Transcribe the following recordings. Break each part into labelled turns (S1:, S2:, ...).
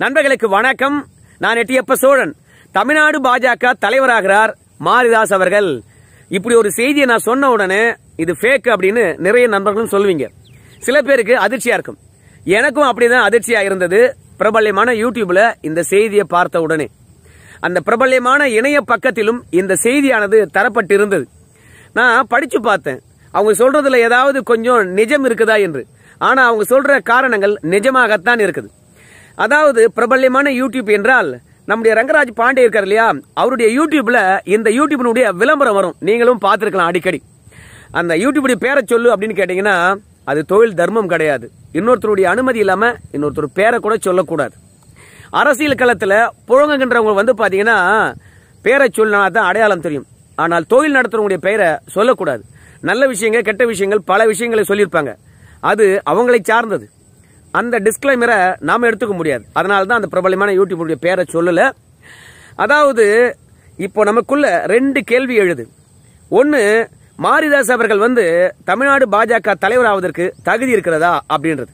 S1: நண்பர்களுக்கு வணக்கம். நான் எட்டியப்ப சோழன். தமிழ்நாடு பாஜக தலைவராகிறார் மாரிதாஸ் அவர்கள். இப்படி ஒரு செய்தியை நான் சொன்ன உடனே இது ஃபேக் அப்படின்னு நிறைய நண்பர்களும் சொல்லுவீங்க. சில பேருக்கு அதிர்ச்சியா இருக்கும். எனக்கும் அப்படிதான் அதிர்ச்சியா இருந்தது. பிரபல்யமான யூடியூப்ல இந்த செய்தியை பார்த்த உடனே. அந்த பிரபல்யமான இணைய பக்கத்திலும் இந்த செய்தியானது தரப்பட்டிருந்தது. நான் படிச்சு பார்த்தேன். அவங்க சொல்றதுல ஏதாவது கொஞ்சம் நிஜம் இருக்குதா என்று. ஆனா அவங்க சொல்ற காரணங்கள் நிஜமாகத்தான் இருக்குது. அதாவது பிரபல்யமான யூடியூப் என்றால் நம்முடைய ரங்கராஜ் பாண்டே இருக்கார் இல்லையா? அவருடைய யூடியூப்ல இந்த யூடியூபினுடைய விளம்பரம் வரும். நீங்களும் பார்த்துருக்கலாம் அடிக்கடி. அந்த யூடியூபுடைய பேரை சொல்லு அப்படின்னு கேட்டீங்கன்னா அது தொழில் தர்மம் கிடையாது. இன்னொருத்தருடைய அனுமதி இல்லாம இன்னொருத்தர் பேரை கூட சொல்லக்கூடாது. அரசியல் களத்தில் புழங்குகின்றவங்க வந்து பார்த்தீங்கன்னா பேரை சொல்லினா தான் அடையாளம் தெரியும். ஆனால் தொழில் நடத்துறவங்களுடைய பெயரை சொல்லக்கூடாது. நல்ல விஷயங்கள் கெட்ட விஷயங்கள் பல விஷயங்களை சொல்லியிருப்பாங்க. அது அவங்களை சார்ந்தது. அந்த டிஸ்கிளைமரை நாம் எடுத்துக்க முடியாது. அதனால தான் அந்த பிரபலமான யூடியூபுடைய பேரை சொல்லலை. அதாவது இப்போ நமக்குள்ள ரெண்டு கேள்வி எழுது. ஒன்று மாரிதாஸ் அவர்கள் வந்து தமிழ்நாடு பாஜக தலைவராவதற்கு தகுதி இருக்கிறதா அப்படின்றது.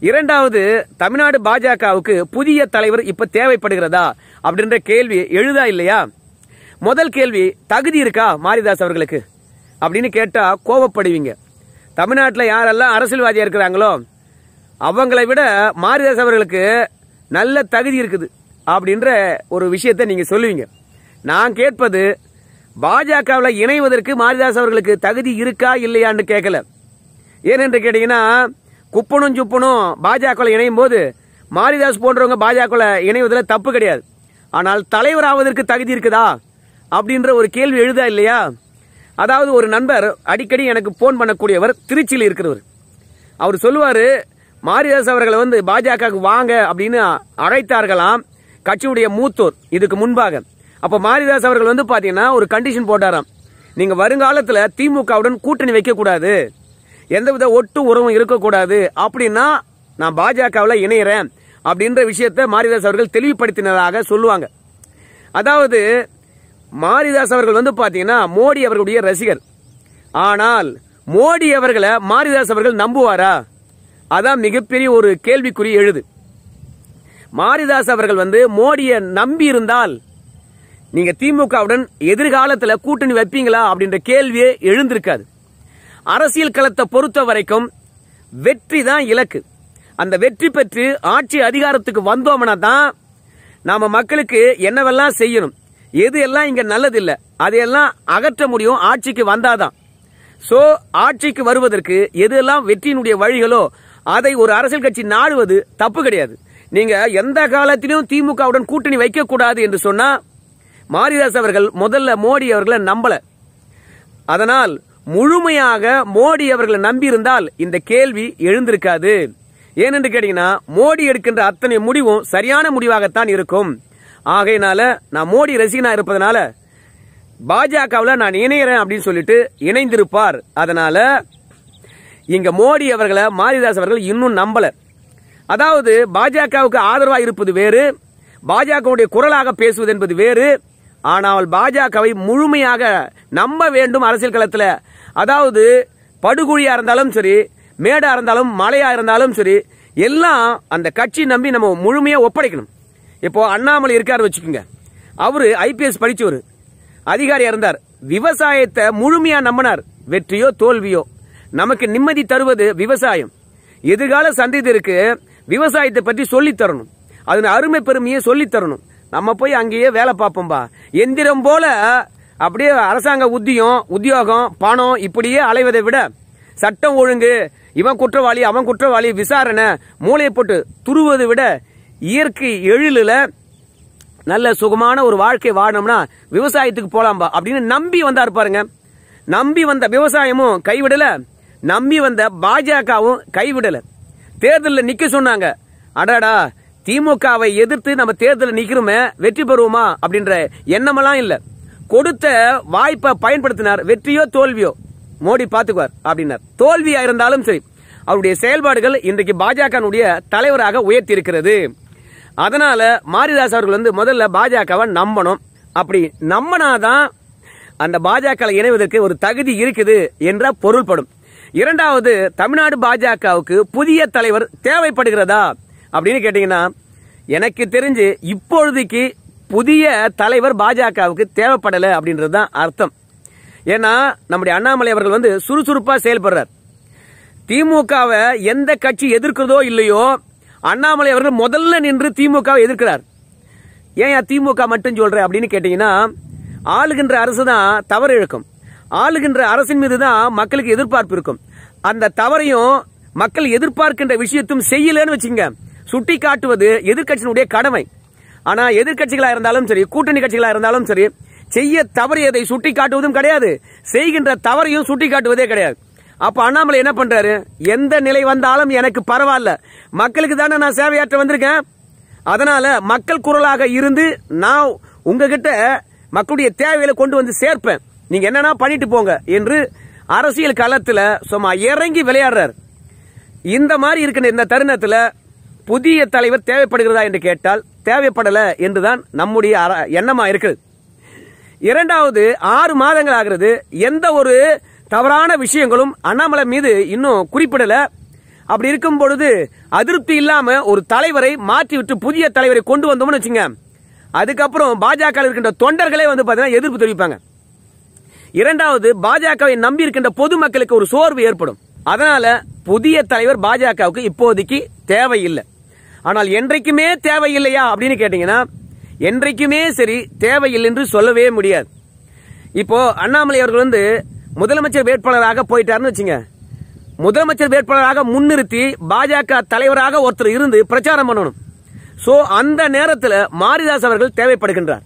S1: இரண்டாவது தமிழ்நாடு பாஜகவுக்கு புதிய தலைவர் இப்ப தேவைப்படுகிறதா அப்படின்ற கேள்வி எழுதா இல்லையா? முதல் கேள்வி தகுதி இருக்கா மாரிதாஸ் அவர்களுக்கு? அப்படின்னு கேட்டா கோவப்படுவீங்க. தமிழ்நாட்டில் யாரெல்லாம் அரசியல்வாதியா இருக்கிறாங்களோ அவங்களை விட மாரிதாஸ் அவர்களுக்கு நல்ல தகுதி இருக்குது அப்படின்ற ஒரு விஷயத்தை நீங்கள் சொல்லுவீங்க. நான் கேட்பது பாஜகவில் இணைவதற்கு மாரிதாஸ் அவர்களுக்கு தகுதி இருக்கா இல்லையான்னு கேட்கல. ஏனென்று கேட்டீங்கன்னா குப்பனும் சுப்பனும் பாஜகவில் இணையும் போது மாரிதாஸ் போன்றவங்க பாஜகவில் இணைவதில் தப்பு கிடையாது. ஆனால் தலைவர் ஆவதற்கு தகுதி இருக்குதா அப்படின்ற ஒரு கேள்வி எழுதா இல்லையா? அதாவது ஒரு நண்பர் அடிக்கடி எனக்கு போன் பண்ணக்கூடியவர் திருச்சியில் இருக்கிறவர். அவர் சொல்லுவார் மாரிதாஸ் அவர்களை வந்து பாஜகவுக்கு வாங்க அப்படின்னு அழைத்தார்களாம். கட்சியுடைய மூத்தோர் இதுக்கு முன்பாக. அப்ப மாரிதாஸ் அவர்கள் வந்து பாத்தீங்கன்னா ஒரு கண்டிஷன் போட்டாராம். நீங்க வருங்காலத்துல திமுகவுடன் கூட்டணி வைக்க கூடாது எந்தவித ஒட்டு உறவும் இருக்கக்கூடாது. அப்படின்னா நான் பாஜகவில் இணையறேன் அப்படின்ற விஷயத்தை மாரிதாஸ் அவர்கள் தெளிவுபடுத்தினதாக சொல்லுவாங்க. அதாவது மாரிதாஸ் அவர்கள் வந்து பாத்தீங்கன்னா மோடி அவர்களுடைய ரசிகர். ஆனால் மோடி அவர்களை மாரிதாஸ் அவர்கள் நம்புவாரா? அதான் மிகப்பெரிய ஒரு கேள்விக்குறி எழுது. மாரிதாஸ் அவர்கள் வந்து மோடியை நம்பி இருந்தால் நீங்க திமுகவுடன் எதிர்காலத்தில் கூட்டணி வைப்பீங்களா அப்படின்ற கேள்வியே எழுந்திருக்காது. அரசியல் களத்தை பொறுத்த வரைக்கும் வெற்றி தான் இலக்கு. அந்த வெற்றி பெற்று ஆட்சி அதிகாரத்துக்கு வந்தோம்னா தான் நாம மக்களுக்கு என்னவெல்லாம் செய்யணும். எது எல்லாம் இங்க நல்லது இல்ல அதையெல்லாம் அகற்ற முடியும் ஆட்சிக்கு வந்தாதான். சோ ஆட்சிக்கு வருவதற்கு எதெல்லாம் வெற்றியினுடைய வழிகளோ அதை ஒரு அரசியல் கட்சி நாடுவது தப்பு கிடையாது. நீங்க எந்த காலத்திலும் திமுகவுடன் கூட்டணி வைக்க கூடாது என்று சொன்னா மாரிதாஸ் அவர்கள் முதல்ல மோடி அவர்களை நம்பல. அதனால் முழுமையாக மோடி அவர்களை நம்பியிருந்தால் இந்த கேள்வி எழுந்திருக்காது. ஏனென்று கேட்டீங்கன்னா மோடி எடுக்கின்ற அத்தனை முடிவும் சரியான முடிவாகத்தான் இருக்கும். ஆகையினால நான் மோடி ரசிகனா இருப்பதனால பாஜகவில் நான் இணையிறேன் அப்படின்னு சொல்லிட்டு இணைந்திருப்பார். அதனால இங்க மோடி அவர்களை மாரிதாஸ் அவர்கள் இன்னும் நம்பல. அதாவது பாஜகவுக்கு ஆதரவா இருப்பது வேறு பாஜகவுடைய குரலாக பேசுவது என்பது வேறு ஆனால் பாஜகவை முழுமையாக நம்ப வேண்டும் அரசியல் களத்தில். அதாவது படுகுழியா இருந்தாலும் சரி மேடா இருந்தாலும் மலையா இருந்தாலும் சரி எல்லாம் அந்த கட்சி நம்பி நம்ம முழுமையா ஒப்படைக்கணும். இப்போ அண்ணாமலை இருக்காரு வச்சுக்கோங்க. அவரு ஐபிஎஸ் படிச்சவர். அதிகாரியா இருந்தார். விவசாயத்தை முழுமையா நம்பினார். வெற்றியோ தோல்வியோ. நமக்கு நிம்மதி தருவது விவசாயம். எதிர்கால சந்ததியருக்கு விவசாயத்தை பற்றி சொல்லித் தரணும். அதன் அருமை பெருமையை சொல்லித் தரணும். நம்ம போய் அங்கேயே வேலை பார்ப்போம்பா. எந்திரம் போல அப்படியே அரசாங்க உத்தியம் உத்தியோகம் பணம் இப்படியே அலைவதை விட சட்டம் ஒழுங்கு இவன் குற்றவாளி அவன் குற்றவாளி விசாரணை மூளையை போட்டு துருவதை விட இயற்கை எழிலில் நல்ல சுகமான ஒரு வாழ்க்கை வாழணும்னா விவசாயத்துக்கு போலாம்பா அப்படின்னு நம்பி வந்தா பாருங்க. நம்பி வந்த விவசாயமும் கைவிடல. நம்பி வந்த பாஜகவும் கைவிடல. தேர்தலில் நிக்க சொன்னாங்க. அடாடா திமுகவை எதிர்த்து நம்ம தேர்தலில் நிக்கிறோமே வெற்றி பெறுவோமா அப்படின்ற எண்ணமெல்லாம் இல்ல. கொடுத்த வாய்ப்பை பயன்படுத்தினார் வெற்றியோ தோல்வியோ. மோடி பாத்துக்குவார் அப்படின்னார். தோல்வியா இருந்தாலும் சரி அவருடைய செயல்பாடுகள் இன்றைக்கு பாஜகனுடைய தலைவராக உயர்த்தி இருக்கிறது அதனால மாரிதாஸ் அவர்கள் வந்து முதல்ல பாஜகவை நம்பணும். அப்படி நம்பினாதான் அந்த பாஜக இணைவதற்கு ஒரு தகுதி இருக்குது என்ற பொருள்படும். இரண்டாவது தமிழ்நாடு பாஜகவுக்கு புதிய தலைவர் தேவைப்படுகிறதா? அப்படின்னு கேட்டீங்கன்னா எனக்கு தெரிஞ்சு இப்பொழுதைக்கு புதிய தலைவர் பாஜகவுக்கு தேவைப்படலை அப்படின்றது தான் அர்த்தம். ஏன்னா நம்முடைய அண்ணாமலை அவர்கள் வந்து சுறுசுறுப்பாக செயல்படுறார். திமுகவை எந்த கட்சி எதிர்க்கிறதோ இல்லையோ அண்ணாமலை அவர்கள் முதல்ல நின்று திமுகவை எதிர்க்கிறார். ஏன் திமுக மட்டும் சொல்ற அப்படின்னு கேட்டீங்கன்னா ஆளுகின்ற அரசு தான் தவறு இழுக்கும். ஆளுகின்ற அரசின் மீது தான் மக்களுக்கு எதிர்பார்ப்பு இருக்கும். அந்த தவறையும் மக்கள் எதிர்பார்க்கின்ற விஷயத்தும் செய்யலன்னு வச்சுங்க. சுட்டி காட்டுவது எதிர்கட்சியினுடைய கடமை. ஆனா எதிர்கட்சிகளா இருந்தாலும் சரி கூட்டணி கட்சிகளா இருந்தாலும் சரி செய்ய தவறியதை சுட்டி காட்டுவதும் கிடையாது. செய்கின்ற தவறையும் சுட்டி காட்டுவதே கிடையாது. அப்ப அண்ணாமலை என்ன பண்றாரு? எந்த நிலை வந்தாலும் எனக்கு பரவாயில்ல. மக்களுக்கு தானே நான் சேவையாற்ற வந்திருக்கேன். அதனால மக்கள் குரலாக இருந்து நான் உங்ககிட்ட மக்களுடைய தேவைகளை கொண்டு வந்து சேர்ப்பேன். நீங்க என்னன்னா பண்ணிட்டு போங்க என்று அரசியல் களத்துல சும்மா இறங்கி விளையாடுறார். இந்த மாதிரி இருக்கிற இந்த தருணத்துல புதிய தலைவர் தேவைப்படுகிறதா என்று கேட்டால் தேவைப்படல என்றுதான் நம்முடைய அர- எண்ணமா இருக்குது. இரண்டாவது ஆறு மாதங்கள் ஆகிறது. எந்த ஒரு தவறான விஷயங்களும் அண்ணாமலை மீது இன்னும் குறிப்பிடல. அப்படி இருக்கும் பொழுது அதிருப்தி இல்லாம ஒரு தலைவரை மாற்றி விட்டு புதிய தலைவரை கொண்டு வந்தோம்னு வச்சுங்க. அதுக்கப்புறம் பாஜக இருக்கின்ற தொண்டர்களே வந்து பாத்தீங்கன்னா எதிர்ப்பு தெரிவிப்பாங்க. இரண்டாவது பாஜகவை நம்பி இருக்கின்ற பொதுமக்களுக்கு ஒரு சோர்வு ஏற்படும். அதனால புதிய தலைவர் பாஜகவுக்கு இப்போதைக்கு தேவையில்லை. ஆனால் என்றைக்குமே தேவையில்லையா அப்படின்னு கேட்டீங்கன்னா என்றைக்குமே சரி தேவையில்லை என்று சொல்லவே முடியாது. இப்போ அண்ணாமலை அவர்கள் வந்து முதலமைச்சர் வேட்பாளராக போயிட்டாருன்னு வச்சுங்க. முதலமைச்சர் வேட்பாளராக முன்னிறுத்தி பாஜக தலைவராக ஒருத்தர் இருந்து பிரச்சாரம் பண்ணணும். சோ அந்த நேரத்தில் மாரிதாஸ் அவர்கள் தேவைப்படுகின்றார்.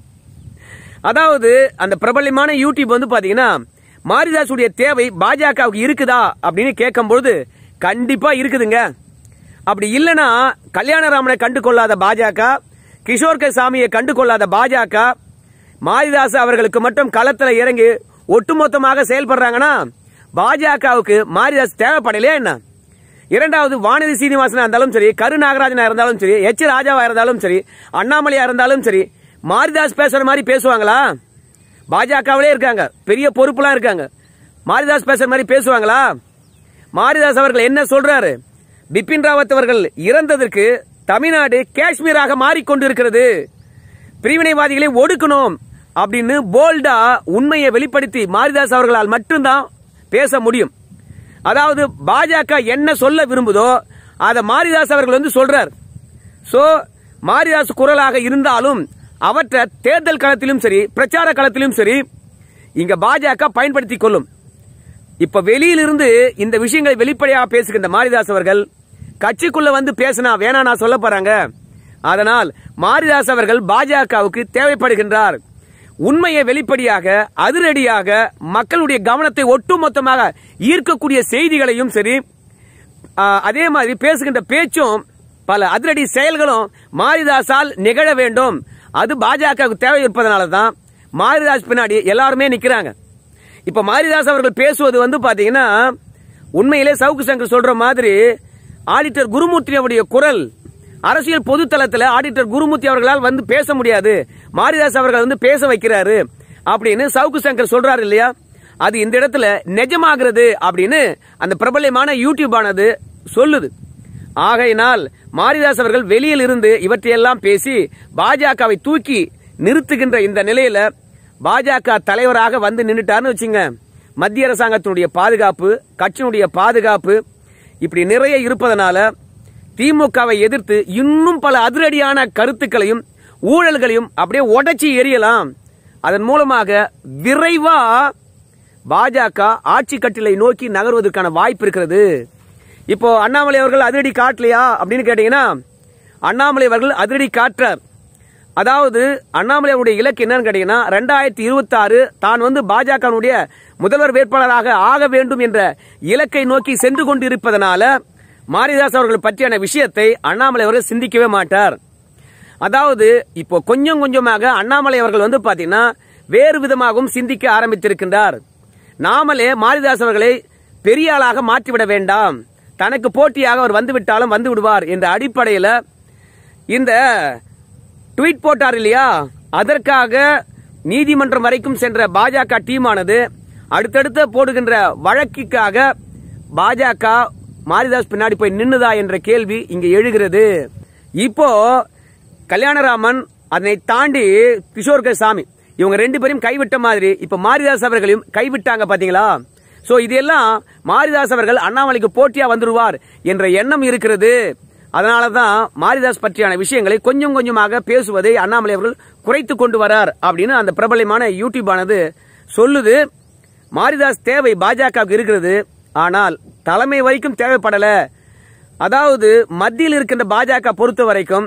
S1: அதாவது அந்த பிரபலமான யூடியூப் வந்து பாத்தீங்கன்னா மாரிதாசுடைய தேவை பாஜகவுக்கு இருக்குதா அப்படின்னு கேட்கும்பொழுது கண்டிப்பா இருக்குதுங்க. அப்படி இல்லைன்னா கல்யாணராமனை கண்டு கொள்ளாத பாஜக கிஷோர்க சாமியை கண்டு கொள்ளாத பாஜக மாரிதாஸ் அவர்களுக்கு மட்டும் களத்தில் இறங்கி ஒட்டுமொத்தமாக செயல்படுறாங்கன்னா பாஜகவுக்கு மாரிதாஸ் தேவைப்படலையா என்ன? இரண்டாவது வானதி சீனிவாசனா இருந்தாலும் சரி கரு நாகராஜனா இருந்தாலும் சரி எச் ராஜாவா இருந்தாலும் சரி அண்ணாமலையா இருந்தாலும் சரி மாரிதாஸ் பேசுற மாதிரி பேசுவாங்களா? பாஜகவிலே இருக்காங்க. பெரிய பொறுப்புலாம் இருக்காங்க. மாரிதாஸ் பேசுற மாதிரி பேசுவாங்களா? மாரிதாஸ் அவர்கள் என்ன சொல்றாரு? பிபின் ராவத் அவர்கள் இறந்ததற்கு தமிழ்நாடு காஷ்மீராக மாறிக்கொண்டிருக்கிறது. பிரிவினைவாதிகளை ஒடுக்கணும் அப்படின்னு போல்டா உண்மையை வெளிப்படுத்தி மாரிதாஸ் அவர்களால் மட்டும்தான் பேச முடியும். அதாவது பாஜக என்ன சொல்ல விரும்புதோ அதை மாரிதாஸ் அவர்கள் வந்து சொல்றார். சோ மாரிதாஸ் குரலாக இருந்தாலும் அவற்றை தேர்தல் களத்திலும் சரி பிரச்சார களத்திலும் சரி இங்க பாஜக பயன்படுத்தி கொள்ளும். இப்ப வெளியிலிருந்து இந்த விஷயங்களை வெளிப்படையாக பேசுகின்ற மாரிதாஸ் அவர்கள் கட்சிக்குள்ள வந்து பேசினா வேணா நான் சொல்ல போறாங்க. அதனால் மாரிதாஸ் அவர்கள் பாஜகவுக்கு தேவைப்படுகின்றார். உண்மையை வெளிப்படையாக அதிரடியாக மக்களுடைய கவனத்தை ஒட்டுமொத்தமாக ஈர்க்கக்கூடிய செய்திகளையும் சரி அதே மாதிரி பேசுகின்ற பேச்சும் பல அதிரடி செயல்களும் மாரிதாசால் நிகழ வேண்டும். அது பாஜகவுக்கு தேவை இருப்பதனால தான் மாரிதாஸ் பின்னாடி எல்லாருமே நிற்கிறாங்க இப்போ மாரிதாஸ் அவர்கள் பேசுவது வந்து பார்த்தீங்கன்னா உண்மையிலே சவுக்கு சங்கர் சொல்கிற மாதிரி ஆடிட்டர் குருமூர்த்தியுடைய குரல் அரசியல் பொதுத்தளத்தில் ஆடிட்டர் குருமூர்த்தி அவர்களால் வந்து பேச முடியாது. மாரிதாஸ் அவர்கள் வந்து பேச வைக்கிறாரு அப்படின்னு சவுக்கு சங்கர் சொல்றாரு இல்லையா? அது இந்த இடத்துல நிஜமாகிறது அப்படின்னு அந்த பிரபலமான யூடியூப் ஆனது சொல்லுது. ஆகையினால் மாரிதாஸ் அவர்கள் வெளியில் இருந்து இவற்றையெல்லாம் பேசி பாஜகவை தூக்கி நிறுத்துகின்ற இந்த நிலையில பாஜக தலைவராக வந்து நின்றுட்டார்னு வச்சுங்க. மத்திய அரசாங்கத்தினுடைய பாதுகாப்பு கட்சியினுடைய பாதுகாப்பு இப்படி நிறைய இருப்பதனால திமுகவை எதிர்த்து இன்னும் பல அதிரடியான கருத்துக்களையும் ஊழல்களையும் அப்படியே உடைச்சி எரியலாம் அதன் மூலமாக விரைவா பாஜக ஆட்சி கட்டிலை நோக்கி நகர்வதற்கான வாய்ப்பு இருக்கிறது. இப்போ அண்ணாமலை அவர்கள் அதிரடி காட்டலையா அப்படின்னு கேட்டீங்கன்னா அண்ணாமலை அவர்கள் அதிரடி காட்டுறார் அதாவது அண்ணாமலை அவருடைய இலக்கு என்னன்னு கேட்டீங்கன்னா ரெண்டாயிரத்தி இருபத்தாறு தான் வந்து பாஜகனுடைய முதல்வர் வேட்பாளராக ஆக வேண்டும் என்ற இலக்கை நோக்கி சென்று கொண்டிருப்பதனால மாரிதாஸ் அவர்கள் பற்றியான விஷயத்தை அண்ணாமலை அவர்கள் சிந்திக்கவே மாட்டார். அதாவது இப்போ கொஞ்சம் கொஞ்சமாக அண்ணாமலை அவர்கள் வந்து பார்த்தீங்கன்னா வேறு விதமாகவும் சிந்திக்க ஆரம்பித்திருக்கின்றார். நாமளே மாரிதாஸ் அவர்களை பெரிய ஆளாக மாற்றிவிட வேண்டாம். தனக்கு போட்டியாக அவர் வந்துவிட்டாலும் வந்து விடுவார் என்ற அடிப்படையில் இந்த ட்வீட் போட்டார் இல்லையா? அதற்காக நீதிமன்றம் வரைக்கும் சென்ற பாஜக டீமானது அடுத்தடுத்து போடுகின்ற வழக்கிற்காக பாஜக மாரிதாஸ் பின்னாடி போய் நின்னுதா என்ற கேள்வி இங்கே எழுகிறது. இப்போ கல்யாணராமன் அதனை தாண்டி கிஷோர் சாமி இவங்க ரெண்டு பேரும் கைவிட்ட மாதிரி இப்ப மாரிதாஸ் அவர்களையும் கைவிட்டாங்க பாத்தீங்களா? ஸோ இதெல்லாம் மாரிதாஸ் அவர்கள் அண்ணாமலைக்கு போட்டியாக வந்துடுவார் என்ற எண்ணம் இருக்கிறது. அதனாலதான் மாரிதாஸ் பற்றியான விஷயங்களை கொஞ்சம் கொஞ்சமாக பேசுவதை அண்ணாமலை அவர்கள் குறைத்து கொண்டு வரார் அப்படின்னு அந்த பிரபலமான யூடியூப் ஆனது சொல்லுது. மாரிதாஸ் தேவை பாஜகவுக்கு இருக்கிறது. ஆனால் தலைமை வரைக்கும் தேவைப்படலை. அதாவது மத்தியில் இருக்கின்ற பாஜக பொறுத்த வரைக்கும்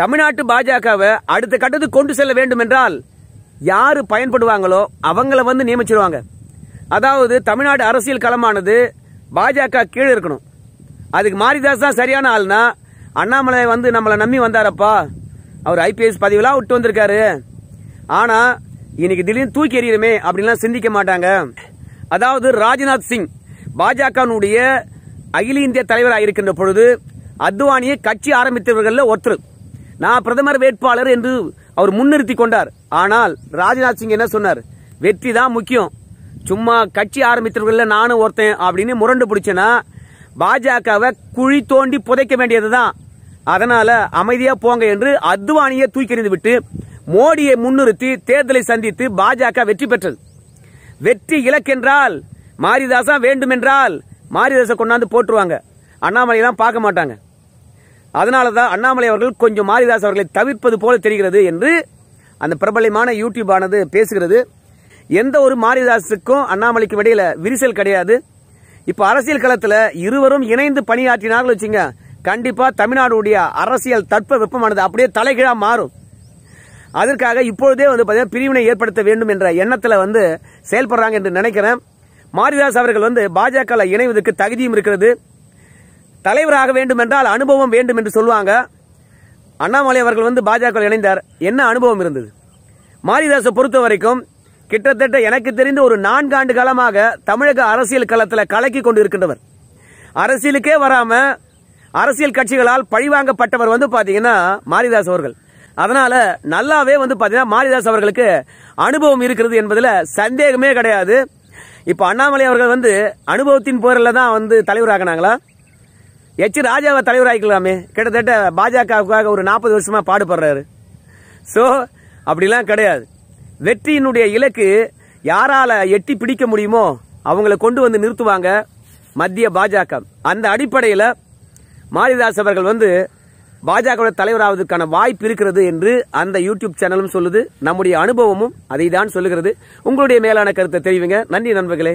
S1: தமிழ்நாட்டு பாஜகவை அடுத்த கட்டத்துக்கு கொண்டு செல்ல வேண்டும் என்றால் யாரு பயன்படுவாங்களோ அவங்கள வந்து நியமிச்சிருவாங்க. அதாவது தமிழ்நாடு அரசியல் களமானது பாஜக கீழே இருக்கணும். அதுக்கு மாரிதாஸ் தான் சரியான ஆள்னா அண்ணாமலை வந்து நம்மளை நம்பி வந்தாரப்பா. அவர் ஐபிஎஸ் பதவியெல்லாம் விட்டு வந்திருக்காரு. ஆனால் இன்னைக்கு திடீர்னு தூக்கி எறியுமே அப்படின்லாம் சிந்திக்க மாட்டாங்க. அதாவது ராஜ்நாத் சிங் பாஜகனுடைய அகில இந்திய தலைவராக இருக்கின்ற பொழுது அத்வானியை கட்சி ஆரம்பித்தவர்களில் ஒருத்தர். நான் பிரதமர் வேட்பாளர் என்று அவர் முன்னிறுத்தி கொண்டார். ஆனால் ராஜ்நாத் சிங் என்ன சொன்னார்? வெற்றி தான் முக்கியம். சும்மா கட்சி ஆரம்பித்தவர்கள் நானும் ஒருத்தன் அப்படின்னு முரண்டு பிடிச்சேன்னா பாஜகவை குழி தோண்டி புதைக்க வேண்டியதுதான். அதனால அமைதியா போங்க என்று அத்வானியை தூக்கி எறிந்து விட்டு மோடியை முன்னிறுத்தி தேர்தலை சந்தித்து பாஜக வெற்றி பெற்றது. வெற்றி இலக்கென்றால் மாரிதாசா வேண்டுமென்றால் மாரிதாசை கொண்டாந்து போட்டுருவாங்க. அண்ணாமலையெல்லாம் பார்க்க மாட்டாங்க. அதனாலதான் அண்ணாமலை அவர்கள் கொஞ்சம் மாரிதாஸ் அவர்களை தவிர்ப்பது போல தெரிகிறது என்று அந்த பிரபலமான யூடியூப் ஆனது பேசுகிறது. எந்த ஒரு மாரிதாசுக்கும் அண்ணாமலைக்கும் இடையில விரிசல் கிடையாது. இப்ப அரசியல் களத்துல இருவரும் இணைந்து பணியாற்றினார்கள் வச்சுங்க. கண்டிப்பா தமிழ்நாடுடைய அரசியல் தட்ப வெப்பமானது அப்படியே தலைகீழா மாறும். அதற்காக இப்பொழுதே வந்து பாத்தீங்கன்னா பிரிவினை ஏற்படுத்த வேண்டும் என்ற எண்ணத்துல வந்து செயல்படுறாங்க என்று நினைக்கிறேன். மாரிதாஸ் அவர்கள் வந்து பாஜக இணைவதற்கு தகுதியும் இருக்கிறது. தலைவராக வேண்டும் என்றால் அனுபவம் வேண்டும் என்று சொல்லுவாங்க. அண்ணாமலை அவர்கள் வந்து பாஜக இணைந்தார். என்ன அனுபவம் இருந்தது? மாரிதாஸை பொறுத்த வரைக்கும் கிட்டத்தட்ட எனக்கு தெரிந்த ஒரு நான்காண்டு காலமாக தமிழக அரசியல் களத்தில் கலக்கி கொண்டு இருக்கின்றவர் அரசியலுக்கே வராம அரசியல் கட்சிகளால் பழிவாங்கப்பட்டவர் வந்து பாத்தீங்கன்னா மாரிதாஸ் அவர்கள். அதனால நல்லாவே வந்து பாத்தீங்கன்னா மாரிதாஸ் அவர்களுக்கு அனுபவம் இருக்கிறது என்பதுல சந்தேகமே கிடையாது. இப்ப அண்ணாமலை அவர்கள் வந்து அனுபவத்தின் போரில் தான் வந்து தலைவராகினாங்களா எச் ராஜாவை தலைவராகிக்கலாமே கிட்டத்தட்ட பாஜகவுக்காக ஒரு நாற்பது வருஷமா பாடுபடுறாரு. ஸோ அப்படிலாம் கிடையாது. வெற்றியினுடைய இலக்கு யாரால எட்டி பிடிக்க முடியுமோ அவங்கள கொண்டு வந்து நிறுத்துவாங்க மத்திய பாஜக. அந்த அடிப்படையில் மாரிதாஸ் அவர்கள் வந்து பாஜக தலைவராவதற்கான வாய்ப்பு இருக்கிறது என்று அந்த யூடியூப் சேனலும் சொல்லுது. நம்முடைய அனுபவமும் அதை தான் சொல்லுகிறது. உங்களுடைய மேலான கருத்தை தெரிவிங்க. நன்றி நண்பர்களே.